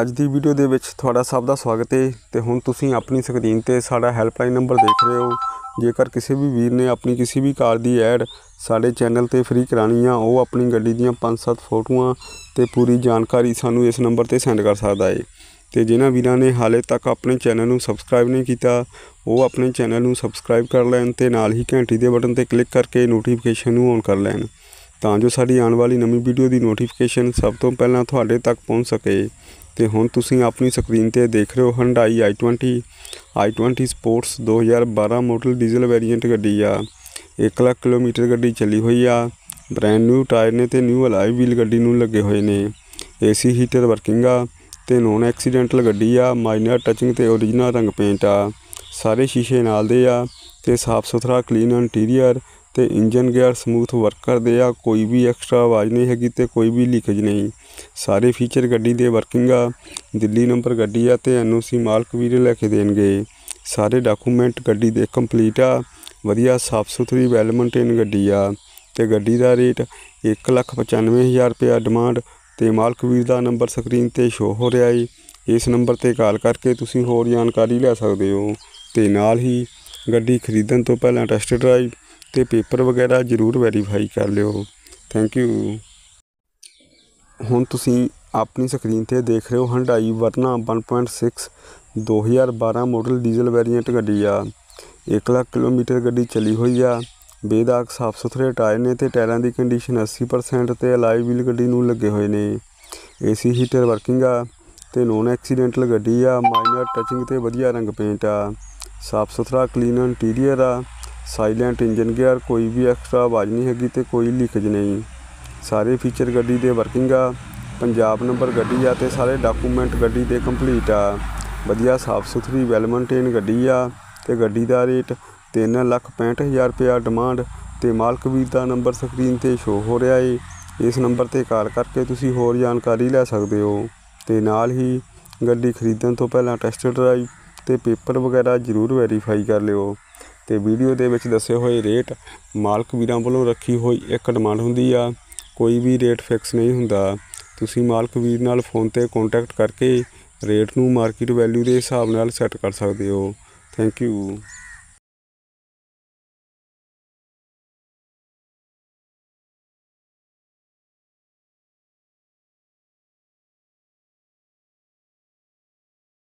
ਅੱਜ ਦੀ ਵੀਡੀਓ ਦੇ ਵਿੱਚ ਤੁਹਾਡਾ ਸਭ ਦਾ ਸਵਾਗਤ ਹੈ ਤੇ ਹੁਣ ਤੁਸੀਂ ਆਪਣੀ ਸਕਰੀਨ ਤੇ ਸਾਡਾ ਹੈਲਪਲਾਈਨ ਨੰਬਰ ਦੇਖ ਰਹੇ ਹੋ। ਜੇਕਰ ਕਿਸੇ ਵੀ ਵੀਰ ਨੇ ਆਪਣੀ ਕਿਸੇ ਵੀ ਕਾਰ ਦੀ ਐਡ ਸਾਡੇ ਚੈਨਲ ਤੇ ਫ੍ਰੀ ਕਰਾਣੀ ਆ, ਉਹ ਆਪਣੀ ਗੱਡੀ ਦੀਆਂ 5-7 ਫੋਟੋਆਂ ਤੇ ਪੂਰੀ ਜਾਣਕਾਰੀ ਸਾਨੂੰ ਇਸ ਨੰਬਰ ਤੇ ਸੈਂਡ ਕਰ ਸਕਦਾ ਹੈ ਤੇ ਜਿਨ੍ਹਾਂ ਵੀਰਾਂ ਨੇ ਹਾਲੇ ਤੱਕ ਆਪਣੇ ਚੈਨਲ ਨੂੰ ਸਬਸਕ੍ਰਾਈਬ ਨਹੀਂ ਕੀਤਾ, ਉਹ ਆਪਣੇ ਚੈਨਲ ਨੂੰ ਸਬਸਕ੍ਰਾਈਬ ਕਰ ਲੈਣ ਤੇ ਨਾਲ ਹੀ ਘੰਟੀ ਦੇ ਬਟਨ ਤੇ ਕਲਿੱਕ ਕਰਕੇ ਨੋਟੀਫਿਕੇਸ਼ਨ ਨੂੰ ਔਨ ਕਰ ਲੈਣ ਤਾਂ ਜੋ ਸਾਡੀ ਆਉਣ ਵਾਲੀ ਨਵੀਂ ਵੀਡੀਓ ਦੀ ਨੋਟੀਫਿਕੇਸ਼ਨ ਸਭ ਤੋਂ ਪਹਿਲਾਂ ਤੁਹਾਡੇ ਤੱਕ ਪਹੁੰਚ ਸਕੇ। ਤੇ ਹੁਣ ਤੁਸੀਂ ਆਪਣੀ ਸਕਰੀਨ ਤੇ ਦੇਖ ਰਹੇ ਹੋ Hyundai i20 i20 sports 2012 model diesel variant ਗੱਡੀ ਆ। 1 ਲੱਖ ਕਿਲੋਮੀਟਰ ਗੱਡੀ ਚੱਲੀ ਹੋਈ ਆ। ਬ੍ਰੈਂਡ ਨਿਊ ਟਾਇਰ ਨੇ ਤੇ ਨਿਊ ਅਲਾਈ ਵੀਲ ਗੱਡੀ ਨੂੰ ਲੱਗੇ ਹੋਏ ਨੇ। ਏਸੀ ਹੀਟਰ ਵਰਕਿੰਗ ਆ ਤੇ ਨੋਨ ਐਕਸੀਡੈਂਟਲ ਗੱਡੀ ਆ ਮਾਈਨਰ ਟਚਿੰਗ ਤੇ ਓਰੀਜਨਲ ਰੰਗ ਪੇਂਟ ਆ। ਸਾਰੇ ਸ਼ੀਸ਼ੇ ਨਾਲ ਦੇ ਆ ਤੇ ਸਾਫ਼ ਸੁਥਰਾ ਕਲੀਨ ਇੰਟੀਰੀਅਰ ਤੇ ਇੰਜਨ ਗੇਅਰ ਸਮੂਥ ਵਰਕ ਕਰਦੇ ਆ, ਕੋਈ ਵੀ ਐਕਸਟਰਾ ਆਵਾਜ਼ ਨਹੀਂ ਹੈਗੀ ਤੇ ਕੋਈ ਵੀ ਲੀਕੇਜ ਨਹੀਂ। ਸਾਰੇ ਫੀਚਰ ਗੱਡੀ ਦੇ ਵਰਕਿੰਗ ਆ, ਦਿੱਲੀ ਨੰਬਰ ਗੱਡੀ ਆ ਤੇ ਐਨਓਸੀ ਮਾਲਕ ਵੀਰੇ ਲੈ ਕੇ ਦੇਣਗੇ। ਸਾਰੇ ਡਾਕੂਮੈਂਟ ਗੱਡੀ ਦੇ ਕੰਪਲੀਟ ਆ, ਵਧੀਆ ਸਾਫ਼ ਸੁਥਰੀ ਵੈਲ ਮੇਨਟੇਨ ਗੱਡੀ ਆ। ਤੇ ਗੱਡੀ ਦਾ ਰੇਟ 195000 ਰੁਪਇਆ ਡਿਮਾਂਡ ਤੇ ਮਾਲਕ ਵੀਰ ਦਾ ਨੰਬਰ ਸਕਰੀਨ ਤੇ ਸ਼ੋ ਹੋ ਰਿਹਾ ਏ। ਇਸ ਨੰਬਰ ਤੇ ਕਾਲ ਕਰਕੇ ਤੁਸੀਂ ਹੋਰ ਜਾਣਕਾਰੀ ਲੈ ਸਕਦੇ ਹੋ। ਤੇ ਨਾਲ ਹੀ ਗੱਡੀ ਖਰੀਦਣ ਤੋਂ ਪਹਿਲਾਂ ਟੈਸਟ ਡਰਾਈਵ ਤੇ ਪੇਪਰ ਵਗੈਰਾ ਜ਼ਰੂਰ ਵੈਰੀਫਾਈ ਕਰ ਲਿਓ। ਥੈਂਕ ਯੂ ਹੁਣ ਤੁਸੀਂ ਆਪਣੀ ਸਕਰੀਨ ਤੇ ਦੇਖ ਰਹੇ ਹੋ Hyundai Verna 1.6 2012 model diesel variant ਗੱਡੀ ਆ। 1 ਲੱਖ ਕਿਲੋਮੀਟਰ ਗੱਡੀ ਚੱਲੀ ਹੋਈ ਆ। ਬੇਦਾਗ ਸਾਫ਼ ਸੁਥਰੇ ਟਾਇਰ ਨੇ ਤੇ ਟਾਇਰਾਂ ਦੀ ਕੰਡੀਸ਼ਨ 80% ਤੇ ਅਲਾਈ ਵੀਲ ਗੱਡੀ ਨੂੰ ਲੱਗੇ ਹੋਏ ਨੇ। ਏਸੀ ਹੀਟਰ ਵਰਕਿੰਗ ਆ ਤੇ ਨੋਨ ਐਕਸੀਡੈਂਟਲ ਗੱਡੀ ਆ। ਮਾਈਨਰ ਟਚਿੰਗ ਤੇ ਵਧੀਆ ਰੰਗ ਪੇਂਟ ਆ। ਸਾਫ਼ ਸੁਥਰਾ ਕਲੀਨ ਇੰਟੀਰੀਅਰ ਆ। ਸਾਇਲੈਂਟ ਇੰਜਨ ਗੇਅਰ ਕੋਈ ਵੀ ਐਕਸਟਰਾ ਆਵਾਜ਼ ਨਹੀਂ ਹੈਗੀ ਤੇ ਕੋਈ ਲੀਕੇਜ ਨਹੀਂ। ਸਾਰੇ ਫੀਚਰ ਗੱਡੀ ਦੇ ਵਰਕਿੰਗ ਆ, ਪੰਜਾਬ ਨੰਬਰ ਗੱਡੀ ਆ ਤੇ ਸਾਰੇ ਡਾਕੂਮੈਂਟ ਗੱਡੀ ਦੇ ਕੰਪਲੀਟ ਆ। ਵਧੀਆ ਸਾਫ਼ ਸੁਥਰੀ ਵੈਲ ਮੇਨਟੇਨ ਗੱਡੀ ਆ ਤੇ ਗੱਡੀ ਦਾ ਰੇਟ 365000 ਰੁਪਇਆ ਡਿਮਾਂਡ ਤੇ ਮਾਲਕ ਵੀਰ ਦਾ ਨੰਬਰ ਸਕਰੀਨ ਤੇ ਸ਼ੋ ਹੋ ਰਿਹਾ ਏ। ਇਸ ਨੰਬਰ ਤੇ ਕਾਲ ਕਰਕੇ ਤੁਸੀਂ ਹੋਰ ਜਾਣਕਾਰੀ ਲੈ ਸਕਦੇ ਹੋ। ਤੇ ਨਾਲ ਹੀ ਗੱਡੀ ਖਰੀਦਣ ਤੋਂ ਪਹਿਲਾਂ ਟੈਸਟ ਡਰਾਈਵ ਤੇ ਪੇਪਰ ਵਗੈਰਾ ਜ਼ਰੂਰ ਵੈਰੀਫਾਈ ਕਰ ਲਿਓ। ਤੇ ਵੀਡੀਓ ਦੇ ਵਿੱਚ ਦੱਸੇ ਹੋਏ ਰੇਟ ਮਾਲਕ ਵੀਰਾਂ ਵੱਲੋਂ ਰੱਖੀ ਹੋਈ ਇੱਕ ਡਿਮਾਂਡ ਹੁੰਦੀ ਆ, ਕੋਈ ਵੀ ਰੇਟ ਫਿਕਸ ਨਹੀਂ ਹੁੰਦਾ। ਤੁਸੀਂ ਮਾਲਕ ਵੀਰ ਨਾਲ ਫੋਨ ਤੇ ਕੰਟੈਕਟ ਕਰਕੇ ਰੇਟ ਨੂੰ ਮਾਰਕੀਟ ਵੈਲਿਊ ਦੇ ਹਿਸਾਬ ਨਾਲ ਸੈੱਟ ਕਰ ਸਕਦੇ ਹੋ। Thank you.